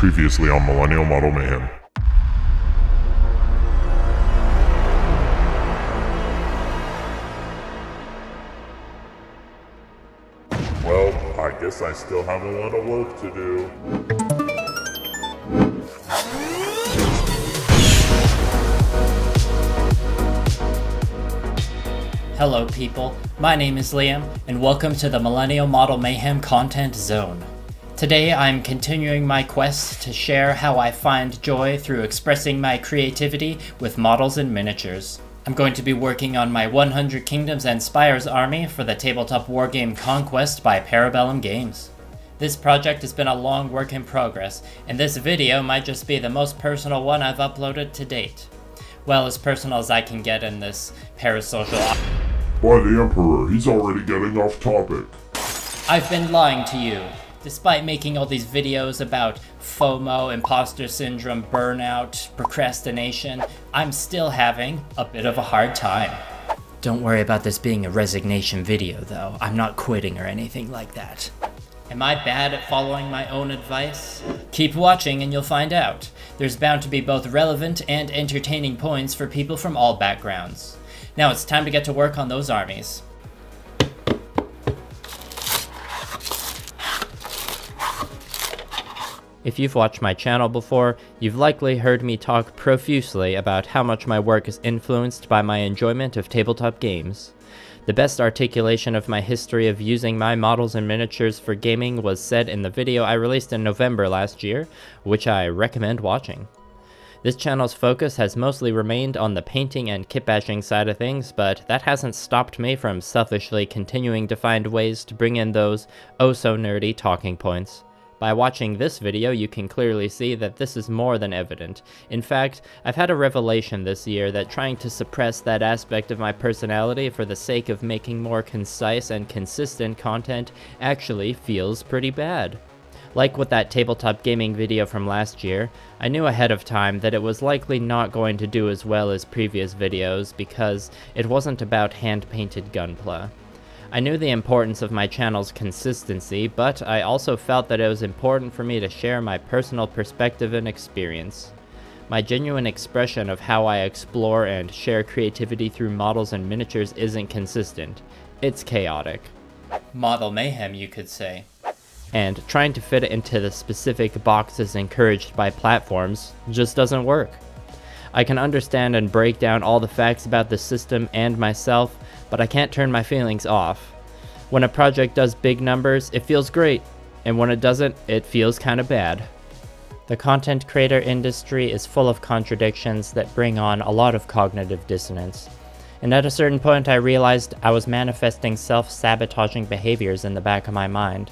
Previously on Millennial Model Mayhem. Well, I guess I still have a lot of work to do. Hello, people. My name is Liam, and welcome to the Millennial Model Mayhem Content Zone. Today, I'm continuing my quest to share how I find joy through expressing my creativity with models and miniatures. I'm going to be working on my 100 Kingdoms and Spires army for the tabletop wargame Conquest by Parabellum Games. This project has been a long work in progress, and this video might just be the most personal one I've uploaded to date. Well, as personal as I can get in this parasocial. By the Emperor, he's already getting off topic. I've been lying to you. Despite making all these videos about FOMO, imposter syndrome, burnout, procrastination, I'm still having a bit of a hard time. Don't worry about this being a resignation video, though. I'm not quitting or anything like that. Am I bad at following my own advice? Keep watching and you'll find out. There's bound to be both relevant and entertaining points for people from all backgrounds. Now it's time to get to work on those armies. If you've watched my channel before, you've likely heard me talk profusely about how much my work is influenced by my enjoyment of tabletop games. The best articulation of my history of using my models and miniatures for gaming was said in the video I released in November last year, which I recommend watching. This channel's focus has mostly remained on the painting and kitbashing side of things, but that hasn't stopped me from selfishly continuing to find ways to bring in those oh so nerdy talking points. By watching this video, you can clearly see that this is more than evident. In fact, I've had a revelation this year that trying to suppress that aspect of my personality for the sake of making more concise and consistent content actually feels pretty bad. Like with that tabletop gaming video from last year, I knew ahead of time that it was likely not going to do as well as previous videos because it wasn't about hand-painted gunpla. I knew the importance of my channel's consistency, but I also felt that it was important for me to share my personal perspective and experience. My genuine expression of how I explore and share creativity through models and miniatures isn't consistent. It's chaotic. Model mayhem, you could say. And trying to fit it into the specific boxes encouraged by platforms just doesn't work. I can understand and break down all the facts about the system and myself, but I can't turn my feelings off. When a project does big numbers, it feels great, and when it doesn't, it feels kinda bad. The content creator industry is full of contradictions that bring on a lot of cognitive dissonance. And at a certain point, I realized I was manifesting self sabotaging behaviors in the back of my mind.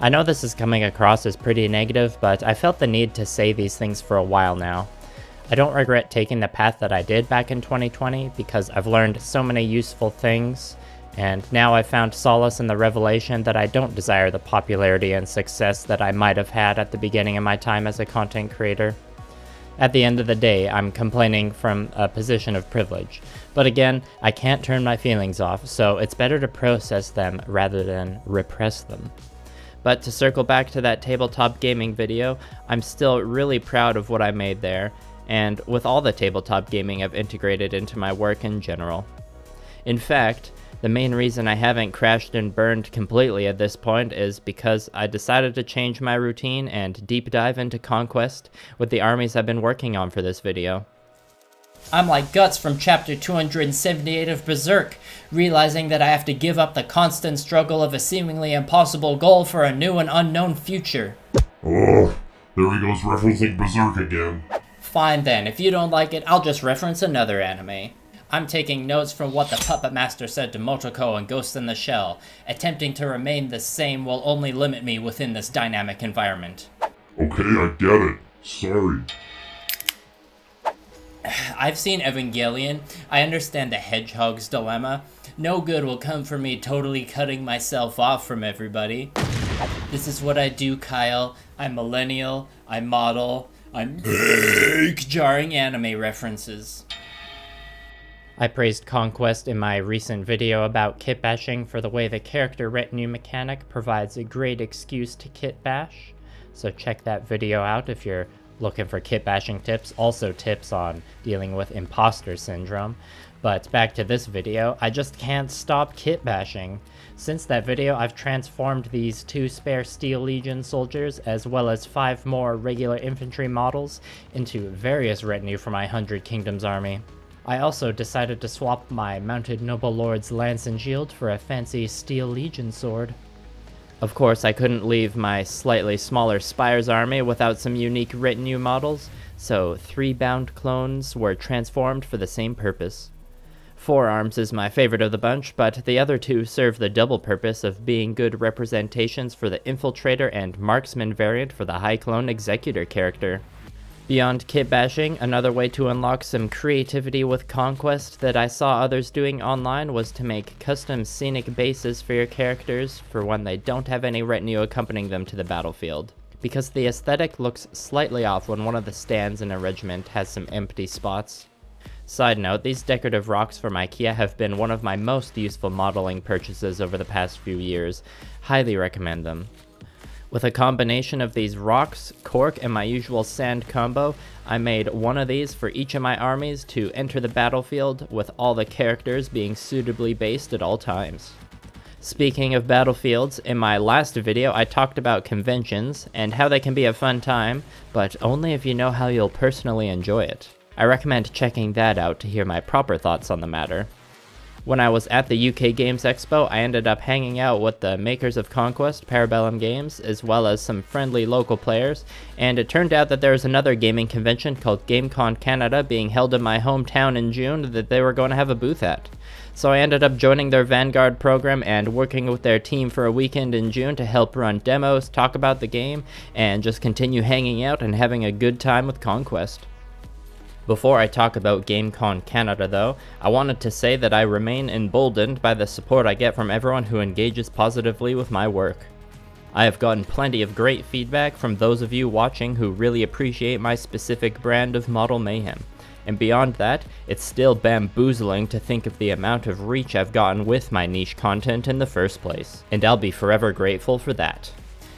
I know this is coming across as pretty negative, but I felt the need to say these things for a while now. I don't regret taking the path that I did back in 2020 because I've learned so many useful things, and now I've found solace in the revelation that I don't desire the popularity and success that I might have had at the beginning of my time as a content creator. At the end of the day, I'm complaining from a position of privilege. But again, I can't turn my feelings off, so it's better to process them rather than repress them. But to circle back to that tabletop gaming video, I'm still really proud of what I made there, and with all the tabletop gaming I've integrated into my work in general. In fact, the main reason I haven't crashed and burned completely at this point is because I decided to change my routine and deep dive into Conquest with the armies I've been working on for this video. I'm like Guts from chapter 278 of Berserk, realizing that I have to give up the constant struggle of a seemingly impossible goal for a new and unknown future. Oh, there he goes referencing Berserk again. Fine then, if you don't like it, I'll just reference another anime. I'm taking notes from what the Puppet Master said to Motoko and Ghost in the Shell. Attempting to remain the same will only limit me within this dynamic environment. Okay, I get it. Sorry. I've seen Evangelion. I understand the hedgehog's dilemma. No good will come from me totally cutting myself off from everybody. This is what I do, Kyle. I'm millennial. I model. I make jarring anime references. I praised Conquest in my recent video about kit bashing for the way the character retinue mechanic provides a great excuse to kit bash. so check that video out if you're looking for kit bashing tips, also tips on dealing with imposter syndrome. But back to this video, I just can't stop kit bashing. Since that video, I've transformed these two spare Steel Legion soldiers, as well as five more regular infantry models, into various retinue for my Hundred Kingdoms army. I also decided to swap my Mounted Noble Lord's lance and shield for a fancy Steel Legion sword. Of course, I couldn't leave my slightly smaller Spire's army without some unique retinue models, so three bound clones were transformed for the same purpose. Forearms is my favorite of the bunch, but the other two serve the double purpose of being good representations for the Infiltrator and Marksman variant for the High Clone Executor character. Beyond kit bashing, another way to unlock some creativity with Conquest that I saw others doing online was to make custom scenic bases for your characters for when they don't have any retinue accompanying them to the battlefield. Because the aesthetic looks slightly off when one of the stands in a regiment has some empty spots. Side note, these decorative rocks from IKEA have been one of my most useful modeling purchases over the past few years. Highly recommend them. With a combination of these rocks, cork, and my usual sand combo, I made one of these for each of my armies to enter the battlefield with all the characters being suitably based at all times. Speaking of battlefields, in my last video I talked about conventions and how they can be a fun time, but only if you know how you'll personally enjoy it. I recommend checking that out to hear my proper thoughts on the matter. When I was at the UK Games Expo, I ended up hanging out with the makers of Conquest, Parabellum Games, as well as some friendly local players, and it turned out that there was another gaming convention called GameCon Canada being held in my hometown in June that they were going to have a booth at. So I ended up joining their Vanguard program and working with their team for a weekend in June to help run demos, talk about the game, and just continue hanging out and having a good time with Conquest. Before I talk about GameCon Canada though, I wanted to say that I remain emboldened by the support I get from everyone who engages positively with my work. I have gotten plenty of great feedback from those of you watching who really appreciate my specific brand of model mayhem. And beyond that, it's still bamboozling to think of the amount of reach I've gotten with my niche content in the first place. And I'll be forever grateful for that.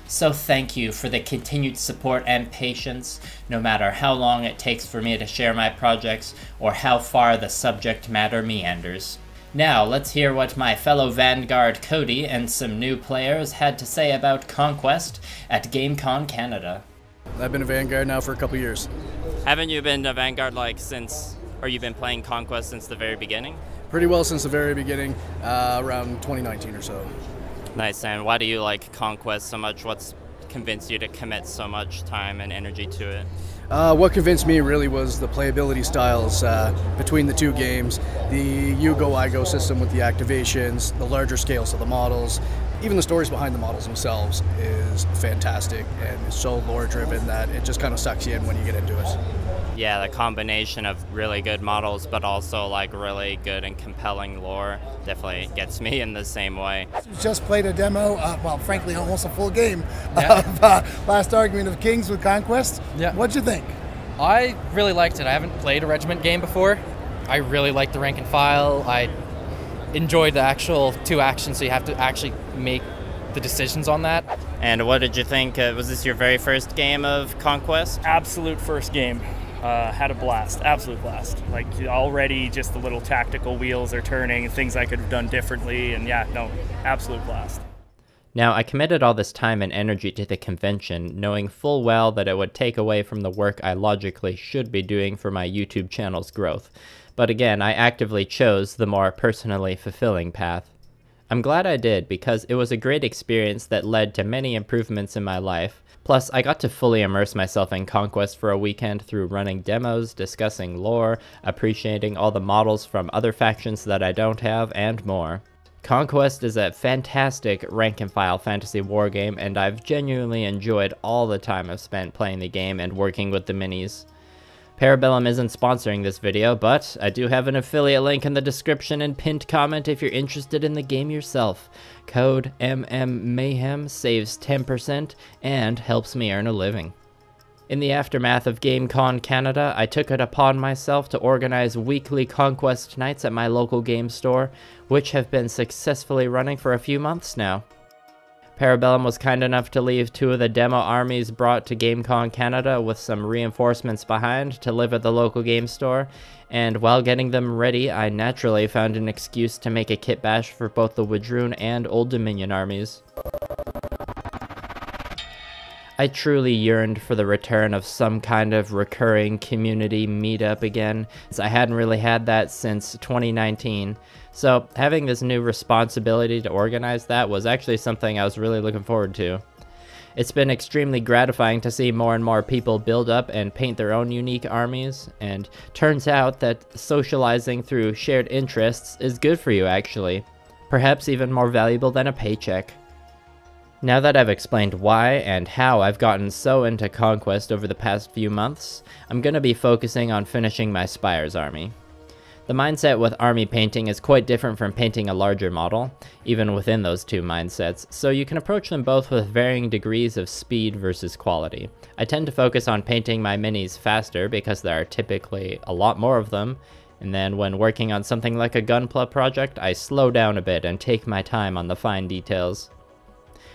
So thank you for the continued support and patience, no matter how long it takes for me to share my projects or how far the subject matter meanders. Now, let's hear what my fellow Vanguard Cody and some new players had to say about Conquest at GameCon Canada. I've been a Vanguard now for a couple years. Haven't you been a Vanguard like since, or you've been playing Conquest since the very beginning? Pretty well since the very beginning, uh, around 2019 or so. Nice. And why do you like Conquest so much? What's convinced you to commit so much time and energy to it? Uh, what convinced me really was the playability styles uh, between the two games. The you go I go system with the activations, the larger scales of the models, even the stories behind the models themselves is fantastic and so lore driven that it just kind of sucks you in when you get into it yeah, the combination of really good models, but also like really good and compelling lore definitely gets me in the same way. Just played a demo, uh, well, frankly, almost a full game yeah. of uh, Last Argument of Kings with Conquest. Yeah. What'd you think? I really liked it. I haven't played a regiment game before. I really liked the rank and file. I enjoyed the actual two actions, so you have to actually make the decisions on that. And what did you think? Uh, was this your very first game of Conquest? Absolute first game. Uh, had a blast, absolute blast. Like already, just the little tactical wheels are turning, things I could have done differently, and yeah, no, absolute blast. Now, I committed all this time and energy to the convention, knowing full well that it would take away from the work I logically should be doing for my YouTube channel's growth. But again, I actively chose the more personally fulfilling path. I'm glad I did because it was a great experience that led to many improvements in my life, Plus, I got to fully immerse myself in Conquest for a weekend through running demos, discussing lore, appreciating all the models from other factions that I don't have, and more. Conquest is a fantastic rank and file fantasy war game, and I've genuinely enjoyed all the time I've spent playing the game and working with the minis. Parabellum isn't sponsoring this video, but I do have an affiliate link in the description and pinned comment if you're interested in the game yourself. Code MMMayhem saves 10% and helps me earn a living. In the aftermath of GameCon Canada, I took it upon myself to organize weekly Conquest nights at my local game store, which have been successfully running for a few months now. Parabellum was kind enough to leave two of the demo armies brought to GameCon Canada with some reinforcements behind to live at the local game store, and while getting them ready, I naturally found an excuse to make a kit bash for both the W'adrhŭn and Old Dominion armies. I truly yearned for the return of some kind of recurring community meetup again, as I hadn't really had that since 2019. So having this new responsibility to organize that was actually something I was really looking forward to. It's been extremely gratifying to see more and more people build up and paint their own unique armies, and turns out that socializing through shared interests is good for you actually. Perhaps even more valuable than a paycheck. Now that I've explained why and how I've gotten so into Conquest over the past few months, I'm going to be focusing on finishing my Spires army. The mindset with army painting is quite different from painting a larger model, even within those two mindsets, so you can approach them both with varying degrees of speed versus quality. I tend to focus on painting my minis faster because there are typically a lot more of them, and then when working on something like a Gunpla project, I slow down a bit and take my time on the fine details.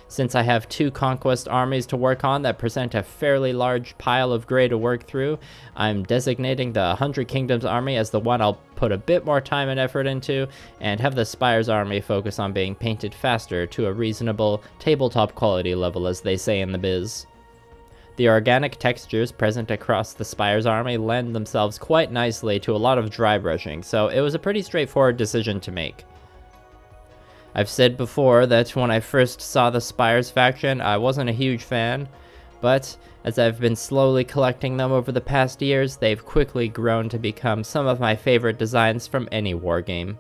Since I have two conquest armies to work on that present a fairly large pile of grey to work through, I'm designating the Hundred Kingdoms army as the one I'll put a bit more time and effort into, and have the Spires army focus on being painted faster to a reasonable tabletop quality level as they say in the biz. The organic textures present across the Spires army lend themselves quite nicely to a lot of dry brushing, so it was a pretty straightforward decision to make. I've said before that when I first saw the Spires faction, I wasn't a huge fan, but as I've been slowly collecting them over the past years, they've quickly grown to become some of my favorite designs from any wargame.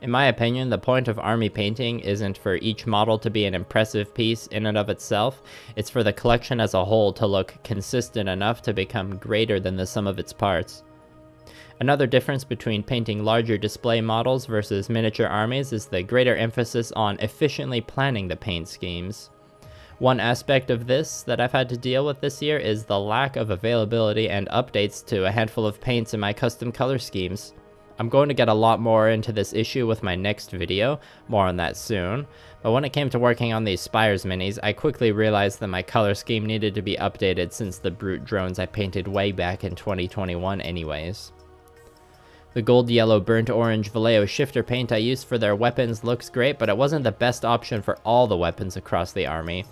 In my opinion, the point of army painting isn't for each model to be an impressive piece in and of itself, it's for the collection as a whole to look consistent enough to become greater than the sum of its parts. Another difference between painting larger display models versus miniature armies is the greater emphasis on efficiently planning the paint schemes. One aspect of this that I've had to deal with this year is the lack of availability and updates to a handful of paints in my custom color schemes. I'm going to get a lot more into this issue with my next video, more on that soon, but when it came to working on these Spires minis, I quickly realized that my color scheme needed to be updated since the brute drones I painted way back in 2021 anyways. The gold yellow burnt orange Vallejo shifter paint I used for their weapons looks great, but it wasn't the best option for all the weapons across the army.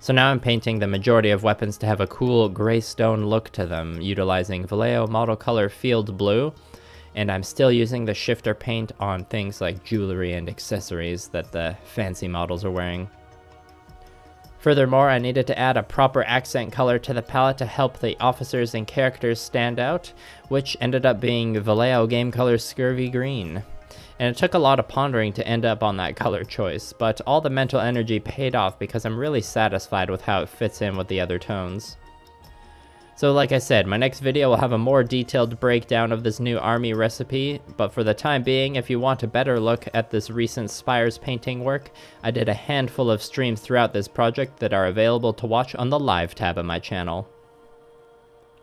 So now I'm painting the majority of weapons to have a cool gray stone look to them, utilizing Vallejo model color field blue, and I'm still using the shifter paint on things like jewelry and accessories that the fancy models are wearing. Furthermore, I needed to add a proper accent color to the palette to help the officers and characters stand out, which ended up being Vallejo Game Color Scurvy Green. And it took a lot of pondering to end up on that color choice, but all the mental energy paid off because I'm really satisfied with how it fits in with the other tones. So like I said, my next video will have a more detailed breakdown of this new army recipe, but for the time being, if you want a better look at this recent Spires painting work, I did a handful of streams throughout this project that are available to watch on the live tab of my channel.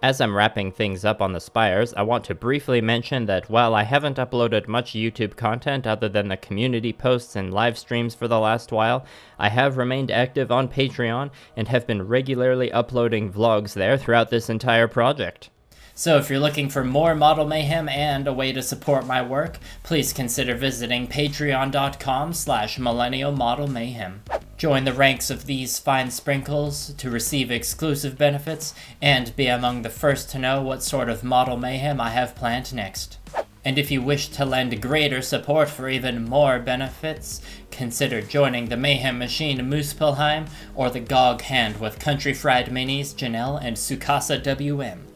As I'm wrapping things up on the Spires, I want to briefly mention that while I haven't uploaded much YouTube content other than the community posts and live streams for the last while, I have remained active on Patreon and have been regularly uploading vlogs there throughout this entire project. So if you're looking for more Model Mayhem and a way to support my work, please consider visiting patreon.com slash millennial model mayhem. Join the ranks of these fine sprinkles to receive exclusive benefits and be among the first to know what sort of model mayhem I have planned next. And if you wish to lend greater support for even more benefits, consider joining the Mayhem Machine Muspelheim or the God Hand with Country Fried Minis, Janelle, and Sukasa WM.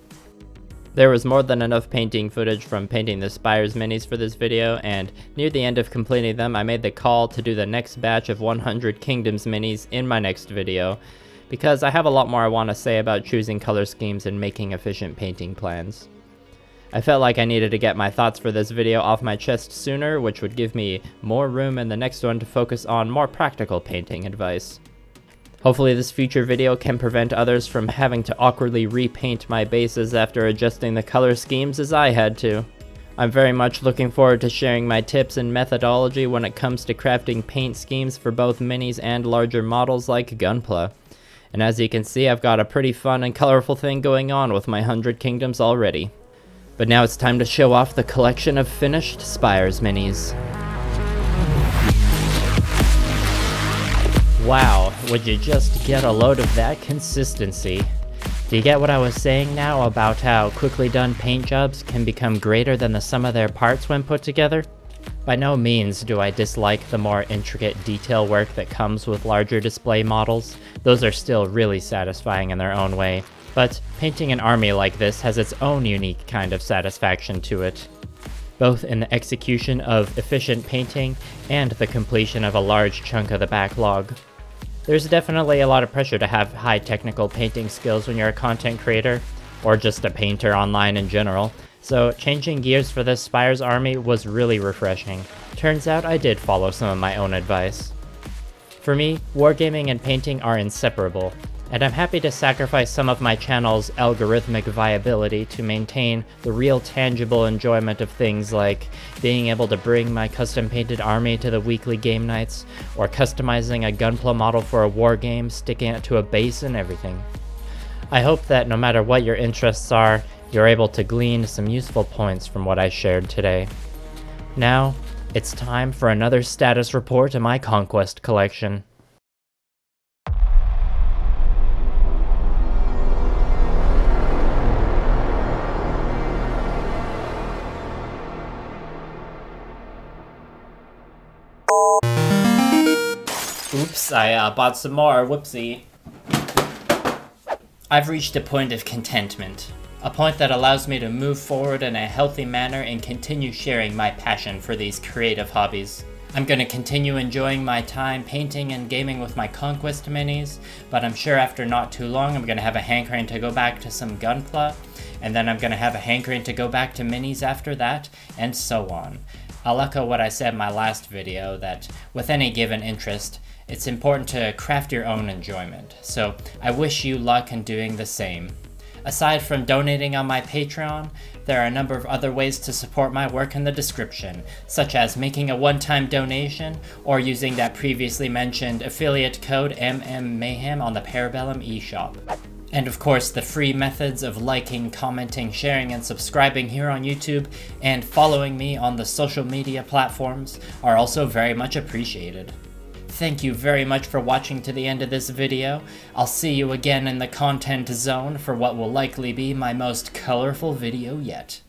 There was more than enough painting footage from painting the Spires minis for this video, and near the end of completing them I made the call to do the next batch of 100 Kingdoms minis in my next video, because I have a lot more I want to say about choosing color schemes and making efficient painting plans. I felt like I needed to get my thoughts for this video off my chest sooner, which would give me more room in the next one to focus on more practical painting advice. Hopefully this future video can prevent others from having to awkwardly repaint my bases after adjusting the color schemes as I had to. I'm very much looking forward to sharing my tips and methodology when it comes to crafting paint schemes for both minis and larger models like Gunpla. And as you can see, I've got a pretty fun and colorful thing going on with my 100 Kingdoms already. But now it's time to show off the collection of finished Spires minis. Wow, would you just get a load of that consistency? Do you get what I was saying now about how quickly done paint jobs can become greater than the sum of their parts when put together? By no means do I dislike the more intricate detail work that comes with larger display models, those are still really satisfying in their own way, but painting an army like this has its own unique kind of satisfaction to it, both in the execution of efficient painting and the completion of a large chunk of the backlog. There's definitely a lot of pressure to have high technical painting skills when you're a content creator, or just a painter online in general, so changing gears for this Spires army was really refreshing. Turns out I did follow some of my own advice. For me, wargaming and painting are inseparable, and I'm happy to sacrifice some of my channel's algorithmic viability to maintain the real tangible enjoyment of things like being able to bring my custom painted army to the weekly game nights, or customizing a Gunpla model for a war game, sticking it to a base and everything. I hope that no matter what your interests are, you're able to glean some useful points from what I shared today. Now, it's time for another status report in my Conquest collection. I uh, bought some more, whoopsie. I've reached a point of contentment, a point that allows me to move forward in a healthy manner and continue sharing my passion for these creative hobbies. I'm going to continue enjoying my time painting and gaming with my Conquest minis, but I'm sure after not too long I'm going to have a hankering to go back to some Gunpla, and then I'm going to have a hankering to go back to minis after that, and so on. I'll echo what I said in my last video, that with any given interest, it's important to craft your own enjoyment. So I wish you luck in doing the same. Aside from donating on my Patreon, there are a number of other ways to support my work in the description, such as making a one-time donation or using that previously mentioned affiliate code MMMayhem on the Parabellum eShop. And of course, the free methods of liking, commenting, sharing, and subscribing here on YouTube and following me on the social media platforms are also very much appreciated. Thank you very much for watching to the end of this video. I'll see you again in the content zone for what will likely be my most colorful video yet.